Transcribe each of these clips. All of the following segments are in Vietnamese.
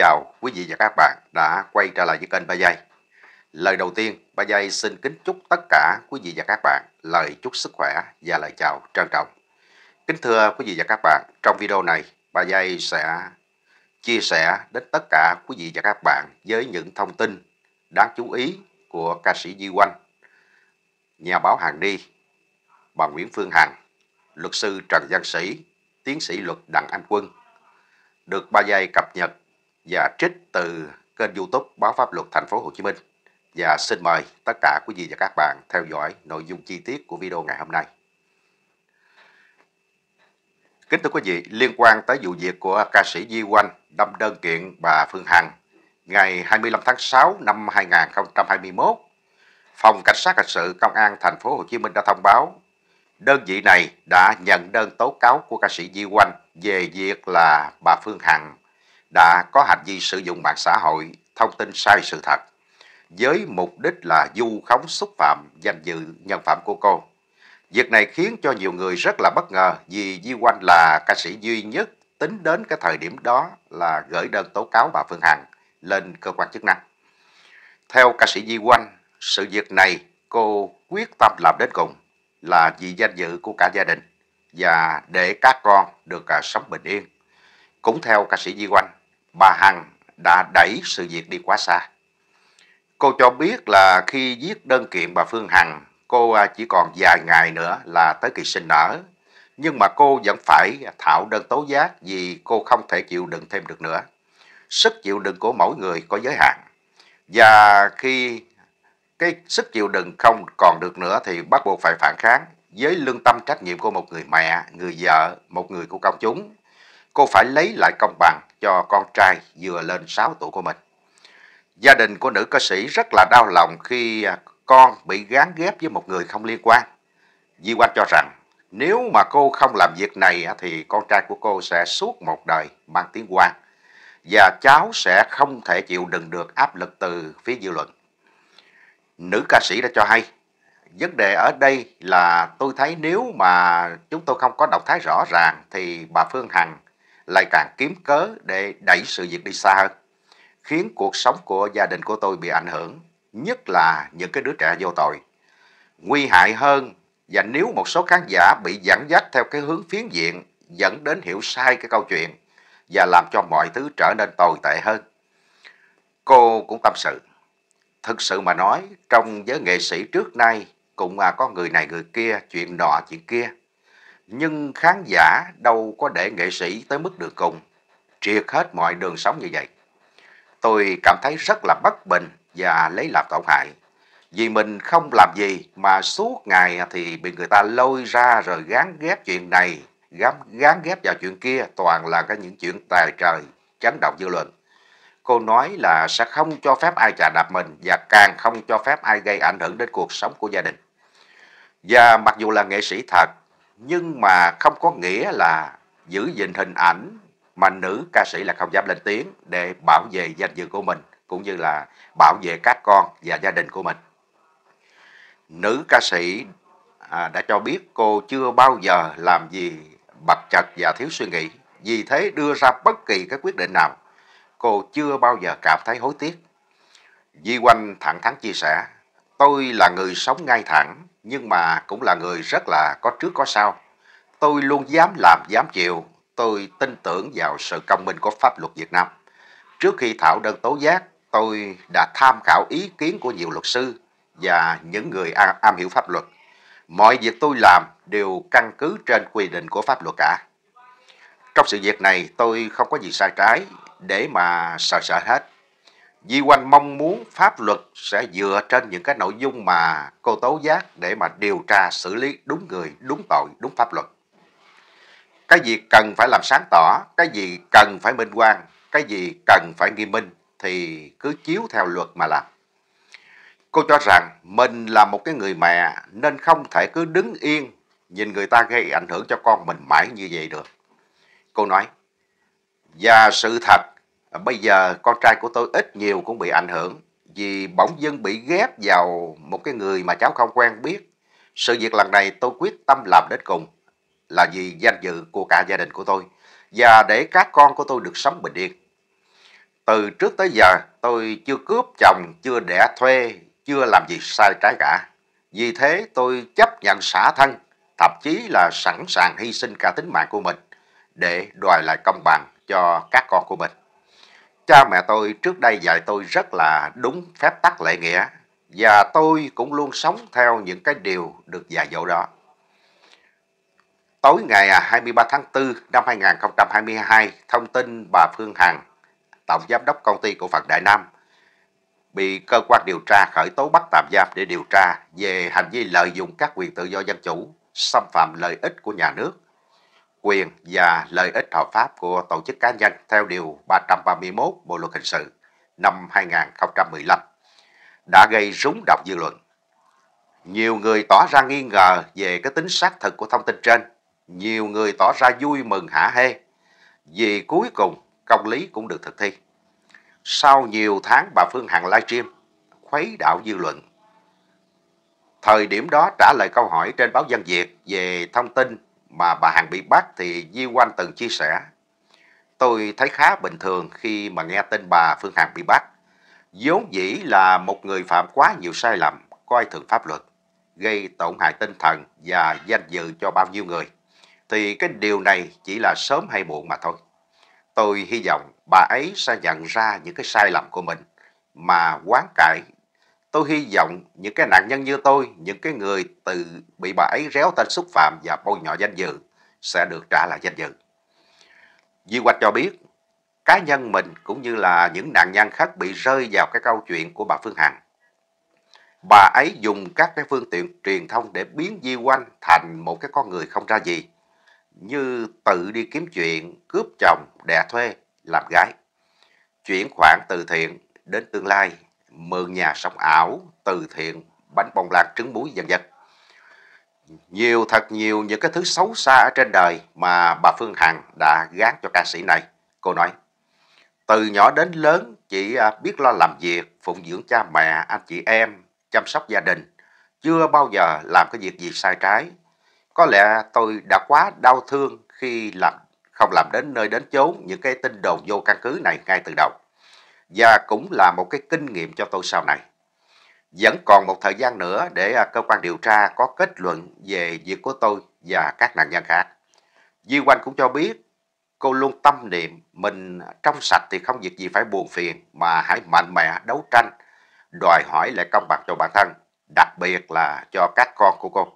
Chào quý vị và các bạn đã quay trở lại với kênh Ba Giây. Lời đầu tiên, Ba Giây xin kính chúc tất cả quý vị và các bạn lời chúc sức khỏe và lời chào trân trọng. Kính thưa quý vị và các bạn, trong video này, Ba Giây sẽ chia sẻ đến tất cả quý vị và các bạn với những thông tin đáng chú ý của ca sĩ Di Oanh, nhà báo Hàng Ni, bà Nguyễn Phương Hằng, luật sư Trần Văn Sĩ, tiến sĩ luật Đặng Anh Quân, được Ba Giây cập nhật và trích từ kênh YouTube Báo Pháp Luật Thành phố Hồ Chí Minh. Và xin mời tất cả quý vị và các bạn theo dõi nội dung chi tiết của video ngày hôm nay. Kính thưa quý vị, liên quan tới vụ việc của ca sĩ Di Oanh đâm đơn kiện bà Phương Hằng ngày 25 tháng 6 năm 2021, Phòng Cảnh sát Hình sự Công an Thành phố Hồ Chí Minh đã thông báo đơn vị này đã nhận đơn tố cáo của ca sĩ Di Oanh về việc là bà Phương Hằng đã có hành vi sử dụng mạng xã hội thông tin sai sự thật với mục đích là du khống xúc phạm danh dự nhân phẩm của cô. Việc này khiến cho nhiều người rất là bất ngờ vì Di Oanh là ca sĩ duy nhất tính đến cái thời điểm đó là gửi đơn tố cáo bà Phương Hằng lên cơ quan chức năng. Theo ca sĩ Di Oanh, sự việc này cô quyết tâm làm đến cùng là vì danh dự của cả gia đình và để các con được à, sống bình yên. Cũng theo ca sĩ Di Oanh, bà Hằng đã đẩy sự việc đi quá xa. Cô cho biết là khi viết đơn kiện bà Phương Hằng, cô à, chỉ còn vài ngày nữa là tới kỳ sinh nở. Nhưng mà cô vẫn phải thảo đơn tố giác vì cô không thể chịu đựng thêm được nữa. Sức chịu đựng của mỗi người có giới hạn. Và khi cái sức chịu đựng không còn được nữa thì bắt buộc phải phản kháng với lương tâm trách nhiệm của một người mẹ, người vợ, một người của công chúng. Cô phải lấy lại công bằng cho con trai vừa lên 6 tuổi của mình. Gia đình của nữ ca sĩ rất là đau lòng khi à, con bị gán ghép với một người không liên quan. Di Quang cho rằng nếu mà cô không làm việc này thì con trai của cô sẽ suốt một đời mang tiếng quan và cháu sẽ không thể chịu đựng được áp lực từ phía dư luận. Nữ ca sĩ đã cho hay, vấn đề ở đây là tôi thấy nếu mà chúng tôi không có động thái rõ ràng thì bà Phương Hằng lại càng kiếm cớ để đẩy sự việc đi xa hơn, khiến cuộc sống của gia đình của tôi bị ảnh hưởng, nhất là những cái đứa trẻ vô tội. Nguy hại hơn và nếu một số khán giả bị dẫn dắt theo cái hướng phiến diện dẫn đến hiểu sai cái câu chuyện và làm cho mọi thứ trở nên tồi tệ hơn. Cô cũng tâm sự. Thực sự mà nói, trong giới nghệ sĩ trước nay cũng à, có người này người kia, chuyện nọ chuyện kia. Nhưng khán giả đâu có để nghệ sĩ tới mức đường cùng, triệt hết mọi đường sống như vậy. Tôi cảm thấy rất là bất bình và lấy làm tổn hại. Vì mình không làm gì mà suốt ngày thì bị người ta lôi ra rồi gán ghép chuyện này, gán, gán ghép vào chuyện kia, toàn là cái những chuyện tài trời, chấn động dư luận. Cô nói là sẽ không cho phép ai chà đạp mình và càng không cho phép ai gây ảnh hưởng đến cuộc sống của gia đình. Và mặc dù là nghệ sĩ thật, nhưng mà không có nghĩa là giữ gìn hình ảnh mà nữ ca sĩ là không dám lên tiếng để bảo vệ danh dự của mình cũng như là bảo vệ các con và gia đình của mình. Nữ ca sĩ à, đã cho biết cô chưa bao giờ làm gì bật chật và thiếu suy nghĩ, vì thế đưa ra bất kỳ cái quyết định nào. Cô chưa bao giờ cảm thấy hối tiếc. Di quanh thẳng thắn chia sẻ, tôi là người sống ngay thẳng, nhưng mà cũng là người rất là có trước có sau. Tôi luôn dám làm, dám chịu. Tôi tin tưởng vào sự công minh của pháp luật Việt Nam. Trước khi thảo đơn tố giác, tôi đã tham khảo ý kiến của nhiều luật sư và những người am hiểu pháp luật. Mọi việc tôi làm đều căn cứ trên quy định của pháp luật cả. Trong sự việc này tôi không có gì sai trái để mà sợ sợ hết. Di Oanh mong muốn pháp luật sẽ dựa trên những cái nội dung mà cô tố giác để mà điều tra xử lý đúng người, đúng tội, đúng pháp luật. Cái gì cần phải làm sáng tỏ, cái gì cần phải minh quan, cái gì cần phải nghiêm minh thì cứ chiếu theo luật mà làm. Cô cho rằng mình là một cái người mẹ nên không thể cứ đứng yên nhìn người ta gây ảnh hưởng cho con mình mãi như vậy được. Cô nói, và sự thật À, bây giờ con trai của tôi ít nhiều cũng bị ảnh hưởng vì bỗng dưng bị ghép vào một cái người mà cháu không quen biết. Sự việc lần này tôi quyết tâm làm đến cùng là vì danh dự của cả gia đình của tôi và để các con của tôi được sống bình yên. Từ trước tới giờ tôi chưa cướp chồng, chưa đẻ thuê, chưa làm gì sai trái cả. Vì thế tôi chấp nhận xả thân, thậm chí là sẵn sàng hy sinh cả tính mạng của mình để đòi lại công bằng cho các con của mình. Cha mẹ tôi trước đây dạy tôi rất là đúng phép tắc lệ nghĩa và tôi cũng luôn sống theo những cái điều được dạy dỗ đó. Tối ngày à, 23 tháng 4 năm 2022, thông tin bà Phương Hằng, Tổng Giám đốc Công ty Cổ phần Đại Nam, bị cơ quan điều tra khởi tố bắt tạm giam để điều tra về hành vi lợi dụng các quyền tự do dân chủ, xâm phạm lợi ích của nhà nước, quyền và lợi ích hợp pháp của tổ chức cá nhân theo Điều 331 Bộ Luật Hình sự năm 2015 đã gây rúng động dư luận. Nhiều người tỏ ra nghi ngờ về cái tính xác thực của thông tin trên. Nhiều người tỏ ra vui mừng hả hê vì cuối cùng công lý cũng được thực thi. Sau nhiều tháng bà Phương Hằng livestream, khuấy đảo dư luận. Thời điểm đó trả lời câu hỏi trên báo Dân Việt về thông tin mà bà Hằng bị bắt thì Di Quanh từng chia sẻ. Tôi thấy khá bình thường khi mà nghe tin bà Phương Hằng bị bắt. vốn dĩ là một người phạm quá nhiều sai lầm, coi thường pháp luật, gây tổn hại tinh thần và danh dự cho bao nhiêu người. Thì cái điều này chỉ là sớm hay muộn mà thôi. Tôi hy vọng bà ấy sẽ nhận ra những cái sai lầm của mình mà quán cải. Tôi hy vọng những cái nạn nhân như tôi, những cái người từ bị bà ấy réo tên xúc phạm và bôi nhọ danh dự sẽ được trả lại danh dự. Di Hoạch cho biết, cá nhân mình cũng như là những nạn nhân khác bị rơi vào cái câu chuyện của bà Phương Hằng. Bà ấy dùng các cái phương tiện truyền thông để biến Di Oanh thành một cái con người không ra gì, như tự đi kiếm chuyện, cướp chồng, đẻ thuê, làm gái. Chuyển khoản từ thiện đến tương lai, mượn nhà sống ảo, từ thiện, bánh bông lan trứng muối dần dần. Nhiều thật nhiều những cái thứ xấu xa ở trên đời mà bà Phương Hằng đã gán cho ca sĩ này. Cô nói, từ nhỏ đến lớn chỉ à, biết lo làm việc, phụng dưỡng cha mẹ, anh chị em, chăm sóc gia đình. Chưa bao giờ làm cái việc gì sai trái. Có lẽ tôi đã quá đau thương khi làm không làm đến nơi đến chốn những cái tin đồn vô căn cứ này ngay từ đầu. Và cũng là một cái kinh nghiệm cho tôi sau này. Vẫn còn một thời gian nữa để à, cơ quan điều tra có kết luận về việc của tôi và các nạn nhân khác. Di Quanh cũng cho biết cô luôn tâm niệm mình trong sạch thì không việc gì phải buồn phiền mà hãy mạnh mẽ đấu tranh, đòi hỏi lại công bằng cho bản thân, đặc biệt là cho các con của cô.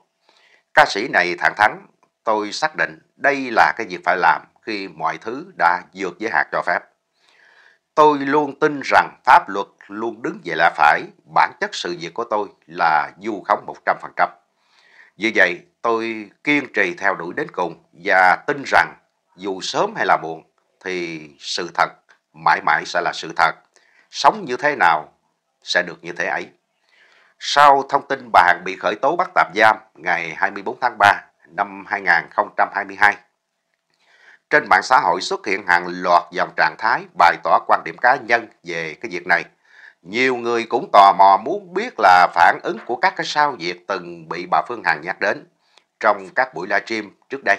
Ca sĩ này thẳng thắn, tôi xác định đây là cái việc phải làm khi mọi thứ đã vượt giới hạn cho phép. Tôi luôn tin rằng pháp luật luôn đứng về lẽ phải, bản chất sự việc của tôi là du khống 100%. Vì vậy, tôi kiên trì theo đuổi đến cùng và tin rằng dù sớm hay là muộn thì sự thật mãi mãi sẽ là sự thật. Sống như thế nào sẽ được như thế ấy. Sau thông tin bà Hằng bị khởi tố bắt tạm giam ngày 24 tháng 3 năm 2022, trên mạng xã hội xuất hiện hàng loạt dòng trạng thái bày tỏ quan điểm cá nhân về cái việc này. Nhiều người cũng tò mò muốn biết là phản ứng của các cái sao việc từng bị bà Phương Hằng nhắc đến trong các buổi livestream trước đây.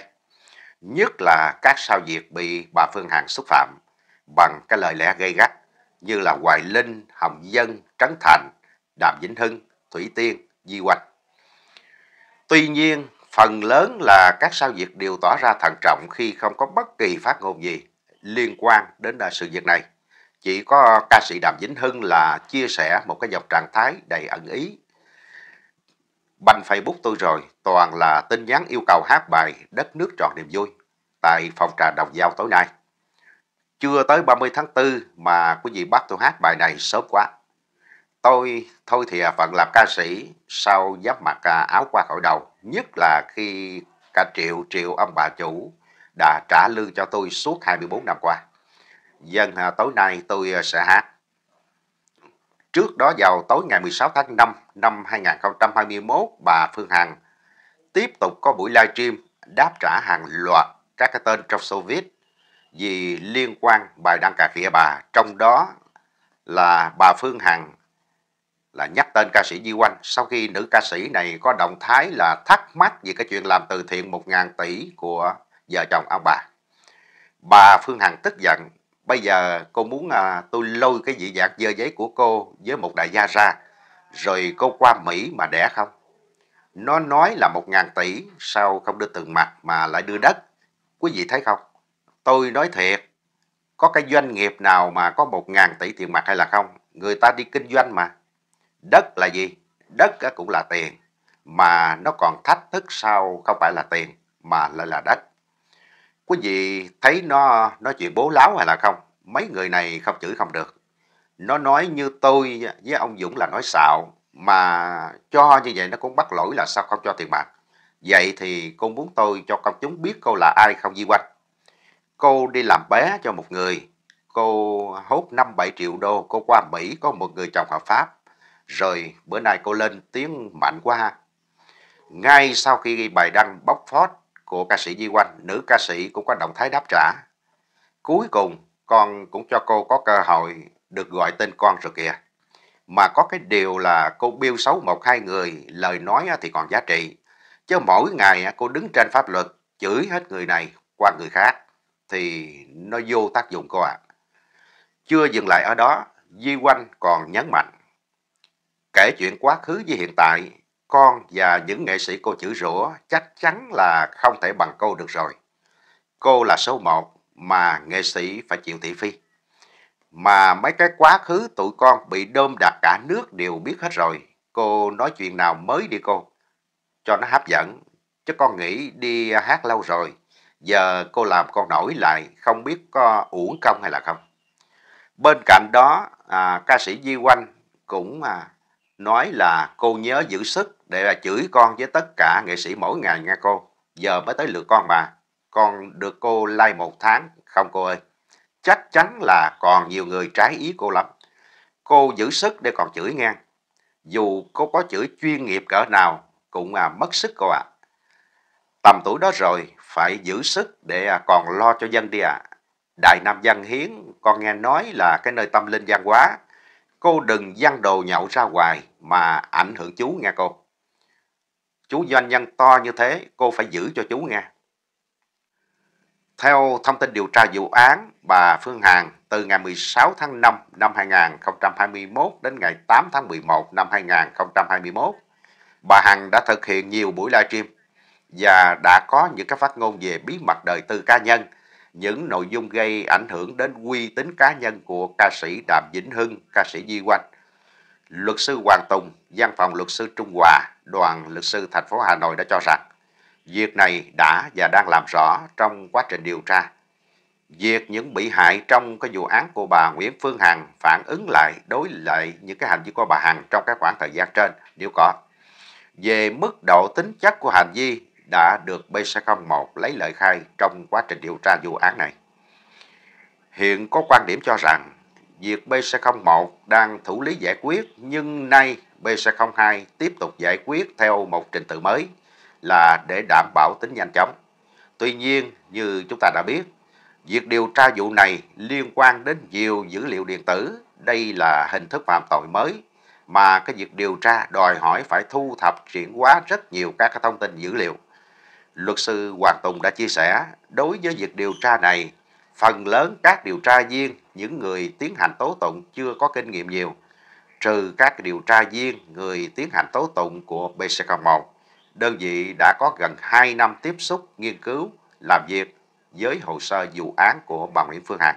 Nhất là các sao việc bị bà Phương Hằng xúc phạm bằng cái lời lẽ gây gắt như là Hoài Linh, Hồng Dân, Trấn Thành, Đàm Vĩnh Hưng, Thủy Tiên, Di Hoạch. Tuy nhiên, phần lớn là các sao Việt đều tỏ ra thận trọng khi không có bất kỳ phát ngôn gì liên quan đến à, sự việc này. Chỉ có ca sĩ Đàm Vĩnh Hưng là chia sẻ một cái dòng trạng thái đầy ẩn ý. Banh Facebook tôi rồi, toàn là tin nhắn yêu cầu hát bài Đất nước tròn niềm vui tại phòng trà Đồng Giao tối nay. Chưa tới 30 tháng 4 mà quý vị bắt tôi hát bài này sớm quá. Tôi thôi thì à, phận làm ca sĩ sau giáp mặt à, áo qua khỏi đầu, nhất là khi cả triệu triệu ông bà chủ đã trả lương cho tôi suốt 24 năm qua. Dân à, tối nay tôi sẽ hát. Trước đó vào tối ngày 16 tháng 5 năm 2021, bà Phương Hằng tiếp tục có buổi livestream đáp trả hàng loạt các cái tên trong Soviet vì liên quan bài đăng cà khịa bà, trong đó là bà Phương Hằng là nhắc tên ca sĩ Di Oanh sau khi nữ ca sĩ này có động thái là thắc mắc về cái chuyện làm từ thiện 1.000 tỷ của vợ chồng ông bà. Bà Phương Hằng tức giận, Bây giờ cô muốn à, tôi lôi cái dị dạng dơ giấy của cô với một đại gia ra, rồi cô qua Mỹ mà đẻ không? Nó nói là một ngàn tỷ, sao không đưa từng mặt mà lại đưa đất? Quý vị thấy không? Tôi nói thiệt, có cái doanh nghiệp nào mà có một ngàn tỷ tiền mặt hay là không? Người ta đi kinh doanh mà. Đất là gì? Đất cũng là tiền, mà nó còn thách thức sao không phải là tiền, mà lại là đất. Quý vị thấy nó nói chuyện bố láo hay là không? Mấy người này không chửi không được. Nó nói như tôi với ông Dũng là nói xạo, mà cho như vậy nó cũng bắt lỗi là sao không cho tiền bạc. Vậy thì cô muốn tôi cho công chúng biết cô là ai không Di Quanh. Cô đi làm bé cho một người, cô hốt 5-7 triệu đô, cô qua Mỹ có một người chồng hợp pháp. Rồi bữa nay cô lên tiếng mạnh quá. ha Ngay sau khi bài đăng bóc phốt của ca sĩ Di Quanh, nữ ca sĩ cũng có động thái đáp trả. Cuối cùng, con cũng cho cô có cơ hội được gọi tên con rồi kìa. Mà có cái điều là cô biêu xấu một hai người, lời nói thì còn giá trị. Chứ mỗi ngày cô đứng trên pháp luật, chửi hết người này qua người khác, thì nó vô tác dụng cô ạ. À. Chưa dừng lại ở đó, Di Quanh còn nhấn mạnh. Kể chuyện quá khứ với hiện tại, con và những nghệ sĩ cô chữ rủa chắc chắn là không thể bằng cô được rồi. Cô là số một mà nghệ sĩ phải chịu thị phi. Mà mấy cái quá khứ tụi con bị đơm đặt cả nước đều biết hết rồi. Cô nói chuyện nào mới đi cô. Cho nó hấp dẫn. Chứ con nghĩ đi hát lâu rồi. Giờ cô làm con nổi lại không biết có uổng công hay là không. Bên cạnh đó, à, ca sĩ Di Quanh cũng à, nói là cô nhớ giữ sức để là chửi con với tất cả nghệ sĩ mỗi ngày nha cô. Giờ mới tới lượt con mà. Con được cô like một tháng không cô ơi? Chắc chắn là còn nhiều người trái ý cô lắm. Cô giữ sức để còn chửi ngang. Dù cô có chửi chuyên nghiệp cỡ nào cũng à, mất sức cô ạ. À. Tầm tuổi đó rồi phải giữ sức để à, còn lo cho dân đi ạ. À. Đại Nam Văn Hiến con nghe nói là cái nơi tâm linh văn hóa. Cô đừng giăng đồ nhậu ra ngoài mà ảnh hưởng chú nghe cô. Chú doanh nhân to như thế, cô phải giữ cho chú nghe. Theo thông tin điều tra vụ án, bà Phương Hằng từ ngày 16 tháng 5 năm 2021 đến ngày 8 tháng 11 năm 2021, bà Hằng đã thực hiện nhiều buổi livestream và đã có những cái phát ngôn về bí mật đời tư cá nhân, những nội dung gây ảnh hưởng đến uy tín cá nhân của ca sĩ Đàm Vĩnh Hưng, ca sĩ Di Quanh. Luật sư Hoàng Tùng, văn phòng luật sư Trung Hòa, đoàn luật sư thành phố Hà Nội đã cho rằng Việc này đã và đang làm rõ trong quá trình điều tra. Việc những bị hại trong cái vụ án của bà Nguyễn Phương Hằng phản ứng lại đối lại những cái hành vi của bà Hằng trong các khoảng thời gian trên nếu có. Về mức độ tính chất của hành vi đã được BC01 lấy lời khai trong quá trình điều tra vụ án này. Hiện có quan điểm cho rằng việc BC01 đang thủ lý giải quyết nhưng nay BC02 tiếp tục giải quyết theo một trình tự mới là để đảm bảo tính nhanh chóng. Tuy nhiên, như chúng ta đã biết, việc điều tra vụ này liên quan đến nhiều dữ liệu điện tử. Đây là hình thức phạm tội mới mà cái việc điều tra đòi hỏi phải thu thập chuyển hóa rất nhiều các thông tin dữ liệu. Luật sư Hoàng Tùng đã chia sẻ, đối với việc điều tra này, phần lớn các điều tra viên, những người tiến hành tố tụng chưa có kinh nghiệm nhiều, trừ các điều tra viên, người tiến hành tố tụng của BC01 đơn vị đã có gần 2 năm tiếp xúc, nghiên cứu, làm việc với hồ sơ vụ án của bà Nguyễn Phương Hằng.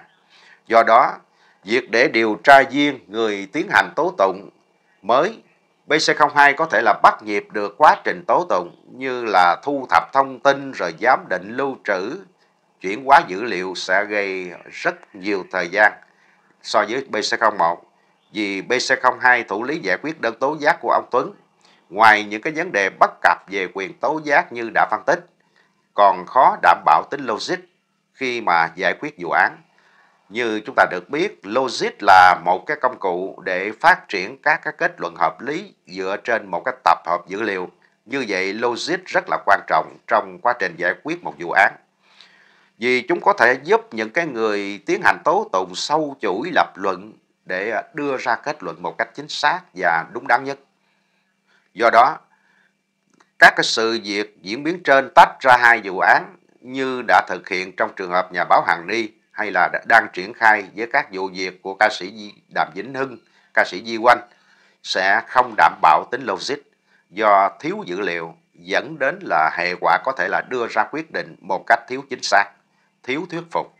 Do đó, việc để điều tra viên người tiến hành tố tụng mới BC02 có thể là bắt nhịp được quá trình tố tụng như là thu thập thông tin rồi giám định lưu trữ, chuyển hóa dữ liệu sẽ gây rất nhiều thời gian so với BC01 vì BC02 thủ lý giải quyết đơn tố giác của ông Tuấn. Ngoài những cái vấn đề bất cập về quyền tố giác như đã phân tích, còn khó đảm bảo tính logic khi mà giải quyết vụ án. Như chúng ta được biết, logic là một cái công cụ để phát triển các cái kết luận hợp lý dựa trên một cái tập hợp dữ liệu. Như vậy, logic rất là quan trọng trong quá trình giải quyết một vụ án. Vì chúng có thể giúp những cái người tiến hành tố tụng sâu chuỗi lập luận để đưa ra kết luận một cách chính xác và đúng đắn nhất. Do đó, các cái sự việc diễn biến trên tách ra hai vụ án như đã thực hiện trong trường hợp nhà báo Hằng Ni hay là đang triển khai với các vụ việc của ca sĩ Đàm Vĩnh Hưng, ca sĩ Di Oanh sẽ không đảm bảo tính logic do thiếu dữ liệu dẫn đến là hệ quả có thể là đưa ra quyết định một cách thiếu chính xác, thiếu thuyết phục.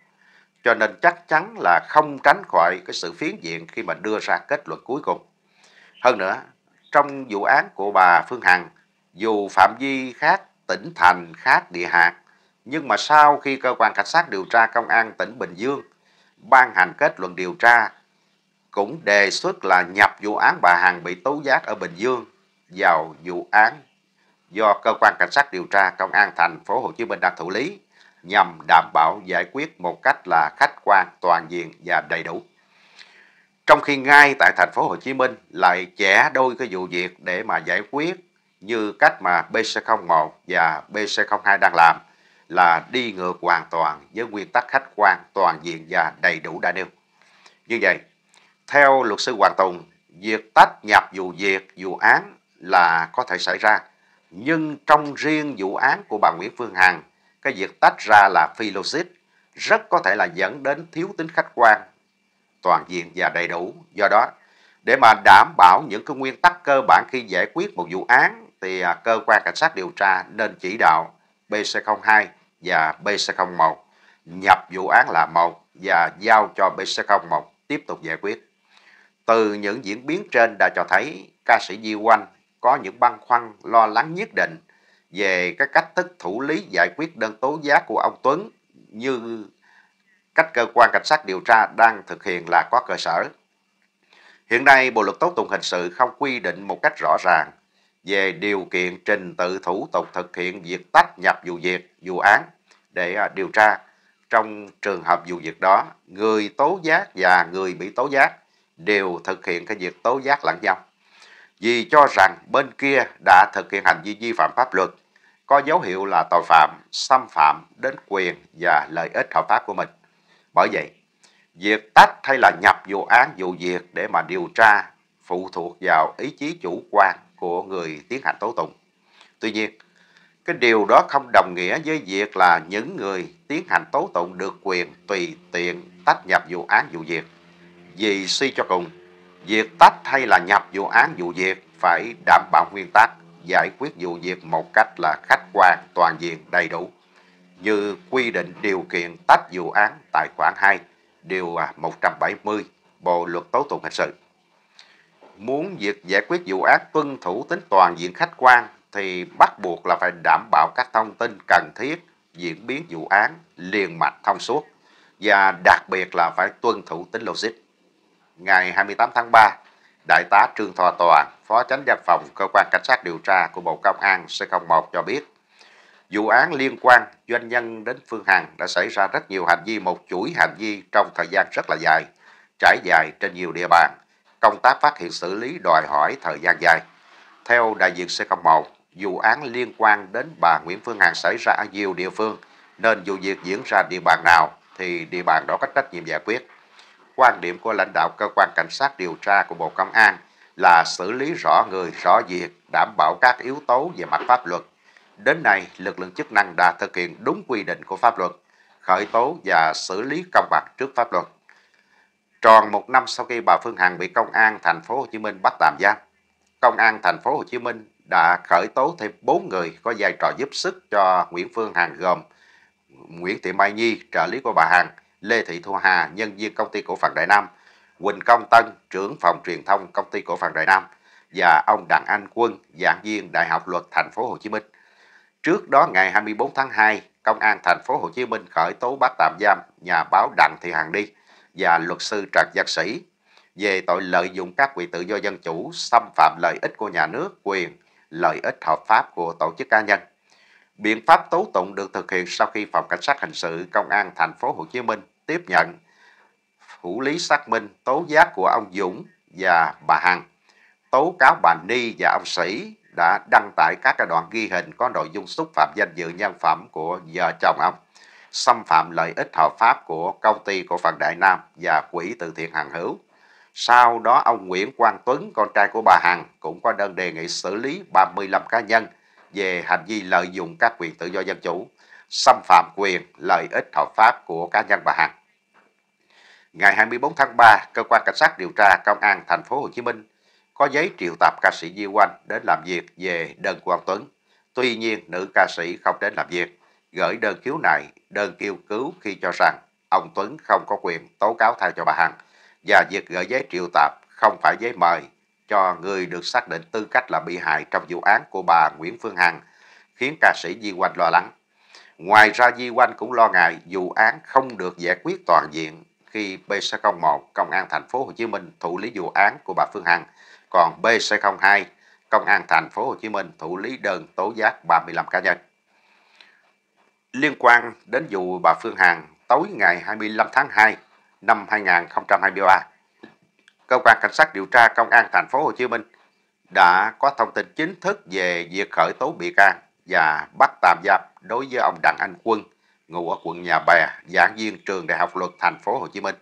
Cho nên chắc chắn là không tránh khỏi cái sự phiến diện khi mà đưa ra kết luận cuối cùng. Hơn nữa, trong vụ án của bà Phương Hằng, dù phạm vi khác, tỉnh thành khác, địa hạt, nhưng mà sau khi cơ quan cảnh sát điều tra công an tỉnh Bình Dương ban hành kết luận điều tra cũng đề xuất là nhập vụ án bà Hằng bị tố giác ở Bình Dương vào vụ án do cơ quan cảnh sát điều tra công an thành phố Hồ Chí Minh đang thụ lý nhằm đảm bảo giải quyết một cách là khách quan, toàn diện và đầy đủ. Trong khi ngay tại thành phố Hồ Chí Minh lại chẻ đôi cái vụ việc để mà giải quyết như cách mà BC01 và BC02 đang làm là đi ngược hoàn toàn với nguyên tắc khách quan, toàn diện và đầy đủ đã nêu. Như vậy, theo luật sư Hoàng Tùng, việc tách nhập vụ việc, vụ án là có thể xảy ra. Nhưng trong riêng vụ án của bà Nguyễn Phương Hằng, cái việc tách ra là phi logic, rất có thể là dẫn đến thiếu tính khách quan, toàn diện và đầy đủ. Do đó, để mà đảm bảo những cái nguyên tắc cơ bản khi giải quyết một vụ án thì à, cơ quan cảnh sát điều tra nên chỉ đạo BC02 và BC01 nhập vụ án là một và giao cho BC01 tiếp tục giải quyết. Từ những diễn biến trên đã cho thấy ca sĩ Di Oanh có những băn khoăn lo lắng nhất định về cái cách thức thủ lý giải quyết đơn tố giác của ông Tuấn như cách cơ quan cảnh sát điều tra đang thực hiện là có cơ sở. Hiện nay, Bộ Luật Tố Tụng Hình sự không quy định một cách rõ ràng về điều kiện trình tự thủ tục thực hiện việc tách nhập vụ việc, vụ án để à, điều tra. Trong trường hợp vụ việc đó, người tố giác và người bị tố giác đều thực hiện cái việc tố giác lẫn nhau. Vì cho rằng bên kia đã thực hiện hành vi vi phạm pháp luật, có dấu hiệu là tội phạm, xâm phạm đến quyền và lợi ích hợp pháp của mình. Bởi vậy, việc tách hay là nhập vụ án vụ việc để mà điều tra phụ thuộc vào ý chí chủ quan của người tiến hành tố tụng. Tuy nhiên, cái điều đó không đồng nghĩa với việc là những người tiến hành tố tụng được quyền tùy tiện tách nhập vụ án vụ việc. Vì suy cho cùng, việc tách hay là nhập vụ án vụ việc phải đảm bảo nguyên tắc giải quyết vụ việc một cách là khách quan, toàn diện, đầy đủ như quy định điều kiện tách vụ án tại khoản 2 điều 170 Bộ Luật Tố Tụng Hình sự. Muốn việc giải quyết vụ án tuân thủ tính toàn diện khách quan thì bắt buộc là phải đảm bảo các thông tin cần thiết diễn biến vụ án liền mạch thông suốt và đặc biệt là phải tuân thủ tính logic. Ngày 28 tháng 3, Đại tá Trương Thọ Toàn, Phó Chánh Văn phòng Cơ quan Cảnh sát điều tra của Bộ Công an C01 cho biết, vụ án liên quan doanh nhân đến Phương Hằng đã xảy ra rất nhiều hành vi, một chuỗi hành vi trong thời gian rất là dài, trải dài trên nhiều địa bàn. Công tác phát hiện xử lý đòi hỏi thời gian dài. Theo đại diện C01, vụ án liên quan đến bà Nguyễn Phương Hằng xảy ra ở nhiều địa phương, nên vụ việc diễn ra địa bàn nào thì địa bàn đó có trách nhiệm giải quyết. Quan điểm của lãnh đạo cơ quan cảnh sát điều tra của Bộ Công an là xử lý rõ người, rõ việc, đảm bảo các yếu tố về mặt pháp luật. Đến nay, lực lượng chức năng đã thực hiện đúng quy định của pháp luật, khởi tố và xử lý công bằng trước pháp luật. Tròn một năm sau khi bà Phương Hằng bị công an thành phố Hồ Chí Minh bắt tạm giam, công an thành phố Hồ Chí Minh đã khởi tố thêm 4 người có vai trò giúp sức cho Nguyễn Phương Hằng gồm Nguyễn Thị Mai Nhi, trợ lý của bà Hằng, Lê Thị Thu Hà, nhân viên công ty cổ phần Đại Nam, Quỳnh Công Tân, trưởng phòng truyền thông công ty cổ phần Đại Nam và ông Đặng Anh Quân, giảng viên Đại học Luật thành phố Hồ Chí Minh. Trước đó ngày 24 tháng 2, Công an thành phố Hồ Chí Minh khởi tố bắt tạm giam nhà báo Đặng Thị Hằng Đi và luật sư Trần Giác Sĩ về tội lợi dụng các quyền tự do dân chủ, xâm phạm lợi ích của nhà nước, quyền, lợi ích hợp pháp của tổ chức cá nhân. Biện pháp tố tụng được thực hiện sau khi Phòng Cảnh sát Hình sự Công an thành phố Hồ Chí Minh tiếp nhận thủ lý xác minh tố giác của ông Dũng và bà Hằng. Tố cáo bà Ni và ông Sĩ đã đăng tải các đoạn ghi hình có nội dung xúc phạm danh dự nhân phẩm của vợ chồng ông, xâm phạm lợi ích hợp pháp của công ty cổ phần Đại Nam và quỹ từ thiện Hằng Hữu. Sau đó ông Nguyễn Quang Tuấn, con trai của bà Hằng, cũng có đơn đề nghị xử lý 35 cá nhân về hành vi lợi dụng các quyền tự do dân chủ, xâm phạm quyền lợi ích hợp pháp của cá nhân bà Hằng. Ngày 24 tháng 3, cơ quan cảnh sát điều tra công an thành phố Hồ Chí Minh có giấy triệu tập ca sĩ Di Oanh đến làm việc về đơn quang Tuấn. Tuy nhiên, nữ ca sĩ không đến làm việc, gửi đơn khiếu nại, đơn kêu cứu khi cho rằng ông Tuấn không có quyền tố cáo thay cho bà Hằng và việc gửi giấy triệu tập không phải giấy mời cho người được xác định tư cách là bị hại trong vụ án của bà Nguyễn Phương Hằng khiến ca sĩ Di Oanh lo lắng. Ngoài ra Di Oanh cũng lo ngại vụ án không được giải quyết toàn diện khi BC01 Công an thành phố Hồ Chí Minh thụ lý vụ án của bà Phương Hằng, còn BC02 Công an thành phố Hồ Chí Minh thụ lý đơn tố giác 35 cá nhân. Liên quan đến vụ bà Phương Hằng tối ngày 25 tháng 2 năm 2023, cơ quan cảnh sát điều tra công an thành phố Hồ Chí Minh đã có thông tin chính thức về việc khởi tố bị can và bắt tạm giam đối với ông Đặng Anh Quân, ngụ ở quận Nhà Bè, giảng viên trường Đại học Luật thành phố Hồ Chí Minh.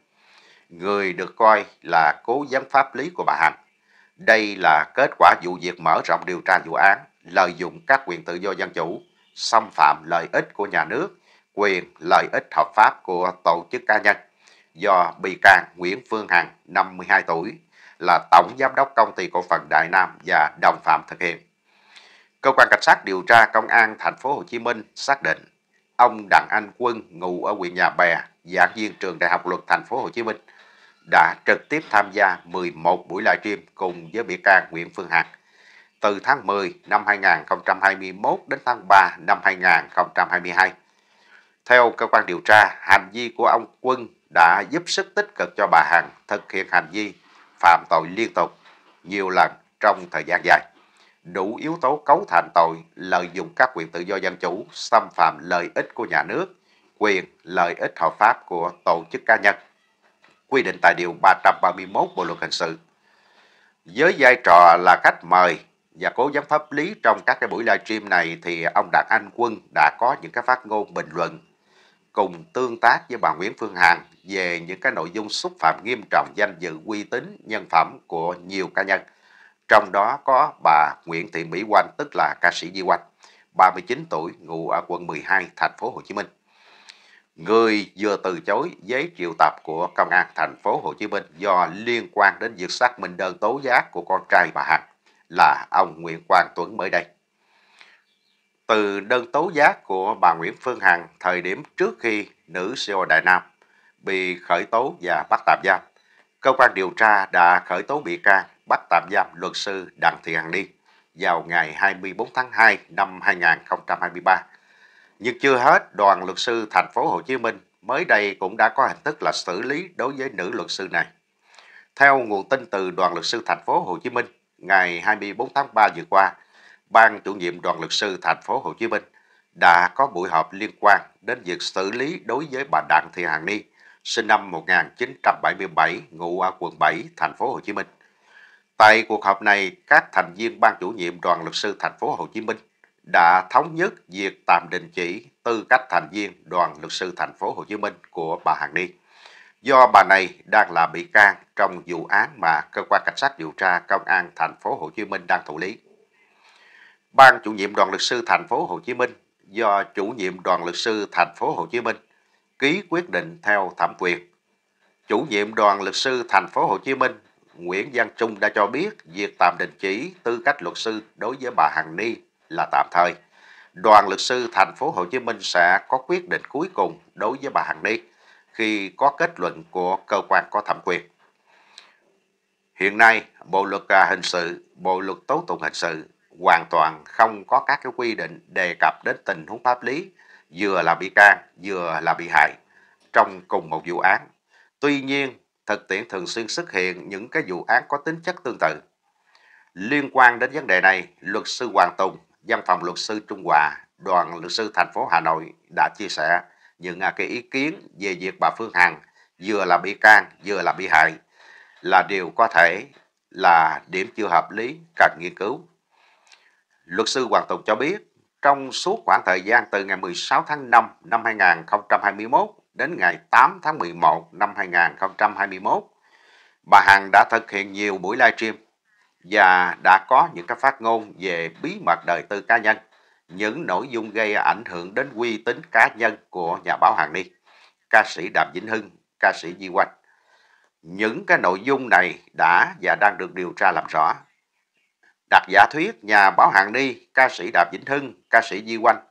Người được coi là cố vấn pháp lý của bà Hằng. Đây là kết quả vụ việc mở rộng điều tra vụ án, lợi dụng các quyền tự do dân chủ, xâm phạm lợi ích của nhà nước, quyền lợi ích hợp pháp của tổ chức cá nhân do bị can Nguyễn Phương Hằng, 52 tuổi, là Tổng Giám đốc Công ty Cổ phần Đại Nam và đồng phạm thực hiện. Cơ quan cảnh sát điều tra công an thành phố Hồ Chí Minh xác định ông Đặng Anh Quân ngụ ở huyện Nhà Bè, giảng viên trường Đại học Luật thành phố Hồ Chí Minh đã trực tiếp tham gia 11 buổi livestream cùng với bị can Nguyễn Phương Hằng từ tháng 10 năm 2021 đến tháng 3 năm 2022. Theo cơ quan điều tra, hành vi của ông Quân đã giúp sức tích cực cho bà Hằng thực hiện hành vi phạm tội liên tục nhiều lần trong thời gian dài. Đủ yếu tố cấu thành tội lợi dụng các quyền tự do dân chủ, xâm phạm lợi ích của nhà nước, quyền lợi ích hợp pháp của tổ chức cá nhân. Quy định tại Điều 331 Bộ Luật Hình sự. Với vai trò là khách mời và cố vấn pháp lý trong các cái buổi livestream này thì ông Đặng Anh Quân đã có những cái phát ngôn bình luận cùng tương tác với bà Nguyễn Phương Hằng về những cái nội dung xúc phạm nghiêm trọng danh dự uy tín nhân phẩm của nhiều cá nhân. Trong đó có bà Nguyễn Thị Mỹ Oanh tức là ca sĩ Di Oanh, 39 tuổi, ngụ ở quận 12, thành phố Hồ Chí Minh. Người vừa từ chối giấy triệu tập của công an thành phố Hồ Chí Minh do liên quan đến việc xác minh đơn tố giác của con trai bà Hằng là ông Nguyễn Quang Tuấn mới đây. Từ đơn tố giác của bà Nguyễn Phương Hằng thời điểm trước khi nữ CEO Đại Nam bị khởi tố và bắt tạm giam, cơ quan điều tra đã khởi tố bị can bắt tạm giam luật sư Đặng Thị Hằng Ni vào ngày 24 tháng 2 năm 2023. Nhưng chưa hết, đoàn luật sư thành phố Hồ Chí Minh mới đây cũng đã có hình thức là xử lý đối với nữ luật sư này. Theo nguồn tin từ đoàn luật sư thành phố Hồ Chí Minh, ngày 24 tháng 3 vừa qua, Ban chủ nhiệm đoàn luật sư thành phố Hồ Chí Minh đã có buổi họp liên quan đến việc xử lý đối với bà Đặng Thị Hằng Ni, sinh năm 1977, ngụ ở quận 7, thành phố Hồ Chí Minh. Tại cuộc họp này, các thành viên ban chủ nhiệm đoàn luật sư thành phố Hồ Chí Minh đã thống nhất việc tạm đình chỉ tư cách thành viên đoàn luật sư thành phố Hồ Chí Minh của bà Hằng Ni. Do bà này đang là bị can trong vụ án mà cơ quan cảnh sát điều tra công an thành phố Hồ Chí Minh đang thụ lý. Ban chủ nhiệm đoàn luật sư thành phố Hồ Chí Minh do chủ nhiệm đoàn luật sư thành phố Hồ Chí Minh ký quyết định theo thẩm quyền. Chủ nhiệm đoàn luật sư thành phố Hồ Chí Minh, Nguyễn Văn Trung đã cho biết việc tạm đình chỉ tư cách luật sư đối với bà Hằng Ni là tạm thời. Đoàn luật sư thành phố Hồ Chí Minh sẽ có quyết định cuối cùng đối với bà Hằng Ni khi có kết luận của cơ quan có thẩm quyền. Hiện nay, Bộ luật à, hình sự, Bộ luật tố tụng hình sự hoàn toàn không có các cái quy định đề cập đến tình huống pháp lý vừa là bị can vừa là bị hại trong cùng một vụ án. Tuy nhiên, thực tiễn thường xuyên xuất hiện những cái vụ án có tính chất tương tự. Liên quan đến vấn đề này, luật sư Hoàng Tùng, văn phòng luật sư Trung Hòa, đoàn luật sư thành phố Hà Nội đã chia sẻ những à, cái ý kiến về việc bà Phương Hằng vừa là bị can vừa là bị hại là điều có thể là điểm chưa hợp lý cần nghiên cứu. Luật sư Hoàng Tùng cho biết, trong suốt khoảng thời gian từ ngày 16 tháng 5 năm 2021 đến ngày 8 tháng 11 năm 2021, bà Hằng đã thực hiện nhiều buổi livestream và đã có những cái phát ngôn về bí mật đời tư cá nhân, những nội dung gây ảnh hưởng đến uy tín cá nhân của nhà báo Hằng Ni, ca sĩ Đàm Vĩnh Hưng, ca sĩ Di Oanh. Những cái nội dung này đã và đang được điều tra làm rõ. Đặt giả thuyết nhà báo Hàng Ni, ca sĩ Đàm Vĩnh Hưng, ca sĩ Di Quanh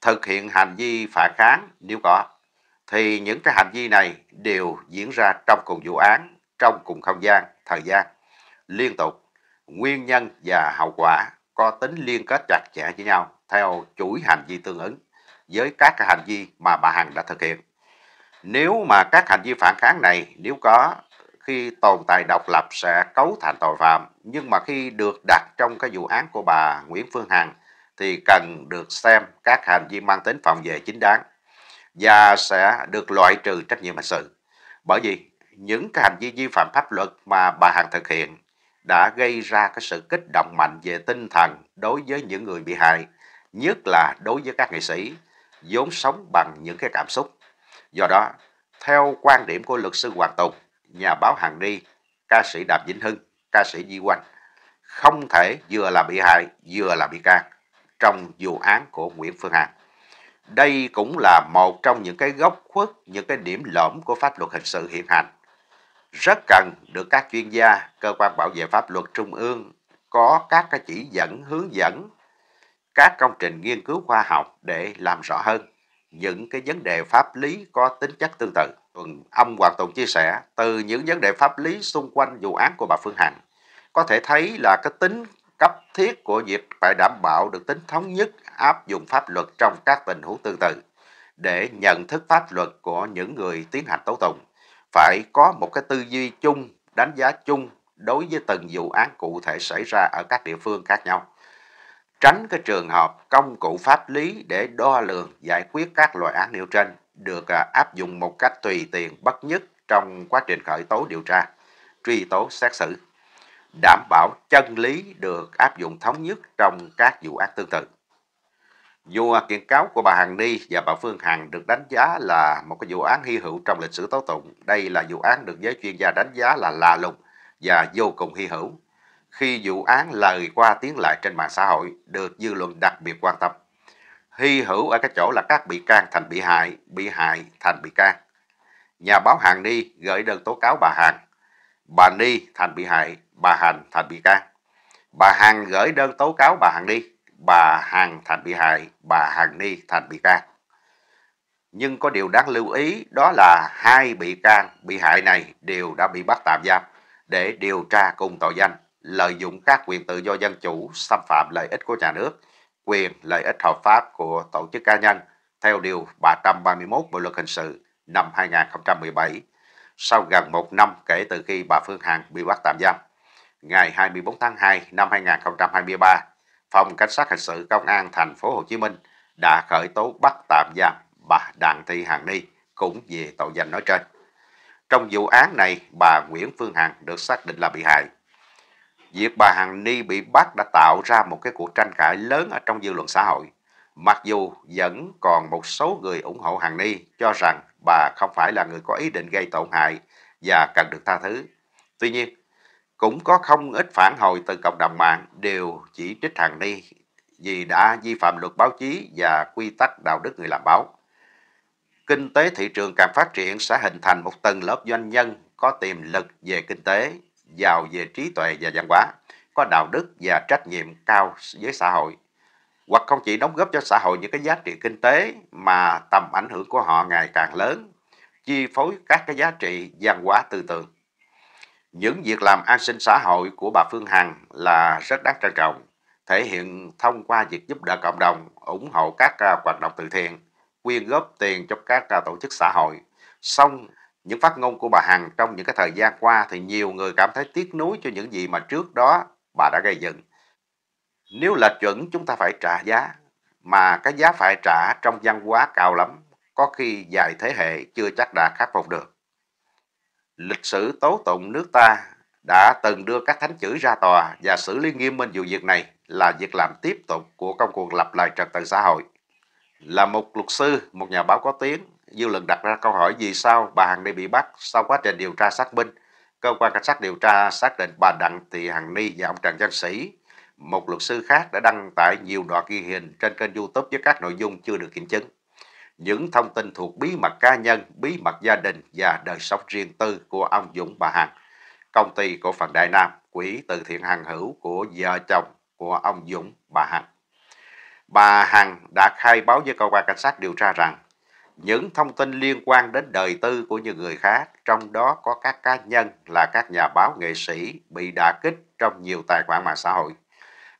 thực hiện hành vi phản kháng nếu có, thì những cái hành vi này đều diễn ra trong cùng vụ án, trong cùng không gian, thời gian, liên tục, nguyên nhân và hậu quả có tính liên kết chặt chẽ với nhau theo chuỗi hành vi tương ứng với các hành vi mà bà Hằng đã thực hiện. Nếu mà các hành vi phản kháng này nếu có khi tồn tại độc lập sẽ cấu thành tội phạm, nhưng mà khi được đặt trong cái vụ án của bà Nguyễn Phương Hằng thì cần được xem các hành vi mang tính phòng vệ chính đáng và sẽ được loại trừ trách nhiệm hình sự. Bởi vì những cái hành vi vi phạm pháp luật mà bà Hằng thực hiện đã gây ra cái sự kích động mạnh về tinh thần đối với những người bị hại, nhất là đối với các nghệ sĩ vốn sống bằng những cái cảm xúc. Do đó, theo quan điểm của luật sư Hoàng Tùng, nhà báo Hằng Ni, ca sĩ Đàm Vĩnh Hưng, ca sĩ Di Quanh, không thể vừa là bị hại vừa là bị can trong vụ án của Nguyễn Phương Hằng. Đây cũng là một trong những cái góc khuất, những cái điểm lõm của pháp luật hình sự hiện hành. Rất cần được các chuyên gia, cơ quan bảo vệ pháp luật trung ương có các cái chỉ dẫn, hướng dẫn, các công trình nghiên cứu khoa học để làm rõ hơn những cái vấn đề pháp lý có tính chất tương tự. Ông Hoàng Tùng chia sẻ, từ những vấn đề pháp lý xung quanh vụ án của bà Phương Hằng, có thể thấy là cái tính cấp thiết của việc phải đảm bảo được tính thống nhất, áp dụng pháp luật trong các tình huống tương tự để nhận thức pháp luật của những người tiến hành tố tụng, phải có một cái tư duy chung, đánh giá chung đối với từng vụ án cụ thể xảy ra ở các địa phương khác nhau tránh cái trường hợp công cụ pháp lý để đo lường giải quyết các loại án nêu trên được à, áp dụng một cách tùy tiện bất nhất trong quá trình khởi tố điều tra, truy tố xét xử, đảm bảo chân lý được áp dụng thống nhất trong các vụ án tương tự. Dù à, kiện cáo của bà Hằng Ni và bà Phương Hằng được đánh giá là một cái vụ án hy hữu trong lịch sử tố tụng, đây là vụ án được giới chuyên gia đánh giá là lạ lùng và vô cùng hy hữu khi vụ án lời qua tiếng lại trên mạng xã hội được dư luận đặc biệt quan tâm. Hy hữu ở cái chỗ là các bị can thành bị hại, bị hại thành bị can. Nhà báo Hằng Ni gửi đơn tố cáo bà Hằng, bà Ni thành bị hại, bà Hằng thành bị can. Bà Hằng gửi đơn tố cáo bà Hằng Ni, bà Hằng thành bị hại, bà Hằng Ni thành bị can. Nhưng có điều đáng lưu ý đó là hai bị can, bị hại này đều đã bị bắt tạm giam để điều tra cùng tội danh lợi dụng các quyền tự do dân chủ xâm phạm lợi ích của nhà nước, quyền lợi ích hợp pháp của tổ chức cá nhân theo Điều 331 Bộ Luật Hình sự năm 2017 sau gần một năm kể từ khi bà Phương Hằng bị bắt tạm giam. Ngày 24 tháng 2 năm 2023, Phòng Cảnh sát Hình sự Công an thành phố Hồ Chí Minh đã khởi tố bắt tạm giam bà Đặng Thị Hằng Ni cũng về tội danh nói trên. Trong vụ án này, bà Nguyễn Phương Hằng được xác định là bị hại Việc bà Hằng Ni bị bắt đã tạo ra một cái cuộc tranh cãi lớn ở trong dư luận xã hội. Mặc dù vẫn còn một số người ủng hộ Hằng Ni cho rằng bà không phải là người có ý định gây tổn hại và cần được tha thứ. Tuy nhiên, cũng có không ít phản hồi từ cộng đồng mạng đều chỉ trích Hằng Ni vì đã vi phạm luật báo chí và quy tắc đạo đức người làm báo. Kinh tế thị trường càng phát triển sẽ hình thành một tầng lớp doanh nhân có tiềm lực về kinh tế giàu về trí tuệ và văn hóa, có đạo đức và trách nhiệm cao với xã hội. Hoặc không chỉ đóng góp cho xã hội những cái giá trị kinh tế mà tầm ảnh hưởng của họ ngày càng lớn, chi phối các cái giá trị văn hóa tư tưởng. Những việc làm an sinh xã hội của bà Phương Hằng là rất đáng trân trọng, thể hiện thông qua việc giúp đỡ cộng đồng, ủng hộ các à, hoạt động từ thiện, quyên góp tiền cho các à, tổ chức xã hội. Xong những phát ngôn của bà Hằng trong những cái thời gian qua thì nhiều người cảm thấy tiếc nuối cho những gì mà trước đó bà đã gây dựng. Nếu là chuẩn chúng ta phải trả giá, mà cái giá phải trả trong văn hóa cao lắm, có khi dài thế hệ chưa chắc đã khắc phục được. Lịch sử tố tụng nước ta đã từng đưa các thánh chữ ra tòa và xử lý nghiêm minh vụ việc này là việc làm tiếp tục của công cuộc lập lại trật tự xã hội. Là một luật sư, một nhà báo có tiếng, dư luận đặt ra câu hỏi vì sao bà Hằng Ni bị bắt sau quá trình điều tra xác minh. Cơ quan cảnh sát điều tra xác định bà Đặng Thị Hằng Ni và ông Trần Văn Sĩ, một luật sư khác đã đăng tải nhiều đoạn ghi hình trên kênh YouTube với các nội dung chưa được kiểm chứng. những thông tin thuộc bí mật cá nhân, bí mật gia đình và đời sống riêng tư của ông Dũng bà Hằng, công ty cổ phần Đại Nam, quỹ từ thiện Hằng Hữu của vợ chồng của ông Dũng bà Hằng. Bà Hằng đã khai báo với cơ quan cảnh sát điều tra rằng những thông tin liên quan đến đời tư của những người khác, trong đó có các cá nhân là các nhà báo nghệ sĩ bị đả kích trong nhiều tài khoản mạng xã hội.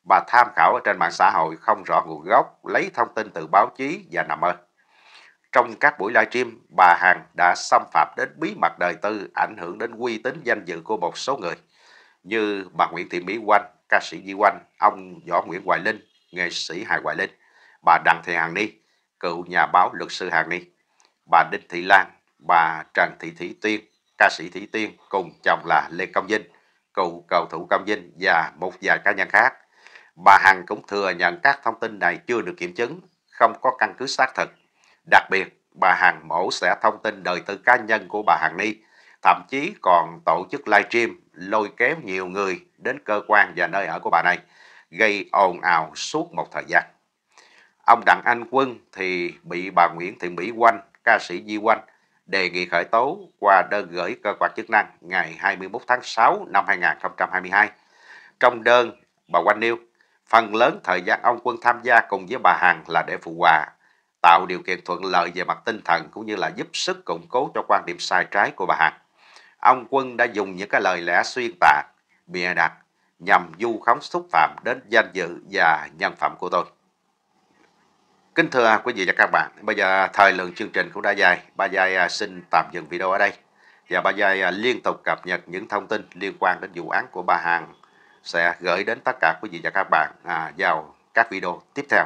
Bà tham khảo ở trên mạng xã hội không rõ nguồn gốc, lấy thông tin từ báo chí và nằm ơn. Trong các buổi livestream, bà Hằng đã xâm phạm đến bí mật đời tư, ảnh hưởng đến uy tín danh dự của một số người, như bà Nguyễn Thị Mỹ Oanh, ca sĩ Di Oanh, ông Võ Nguyễn Hoài Linh, nghệ sĩ Hài Hoài Linh, bà Đặng Thị Hằng Ni, cựu nhà báo luật sư Hằng Ni, bà Đinh Thị Lan, bà Trần Thị Thủy Tiên, ca sĩ Thủy Tiên cùng chồng là Lê Công Vinh, cựu cầu thủ Công Vinh và một vài cá nhân khác. Bà Hằng cũng thừa nhận các thông tin này chưa được kiểm chứng, không có căn cứ xác thực. Đặc biệt, bà Hằng mổ sẽ thông tin đời tư cá nhân của bà Hằng Ni, thậm chí còn tổ chức livestream lôi kéo nhiều người đến cơ quan và nơi ở của bà này, gây ồn ào suốt một thời gian. Ông Đặng Anh Quân thì bị bà Nguyễn Thị Mỹ Oanh, ca sĩ Di Oanh, đề nghị khởi tố qua đơn gửi cơ quan chức năng ngày 21 tháng 6 năm 2022. Trong đơn, bà Oanh nêu, phần lớn thời gian ông Quân tham gia cùng với bà Hằng là để phụ hòa, tạo điều kiện thuận lợi về mặt tinh thần cũng như là giúp sức củng cố cho quan điểm sai trái của bà Hằng. Ông Quân đã dùng những cái lời lẽ xuyên tạc, bịa đặt nhằm du khống xúc phạm đến danh dự và nhân phẩm của tôi. Kính thưa à, quý vị và các bạn, bây giờ thời lượng chương trình cũng đã dài, Ba Giai à, xin tạm dừng video ở đây. Và Ba Giai à, liên tục cập nhật những thông tin liên quan đến vụ án của bà Hằng sẽ gửi đến tất cả quý vị và các bạn vào các video tiếp theo.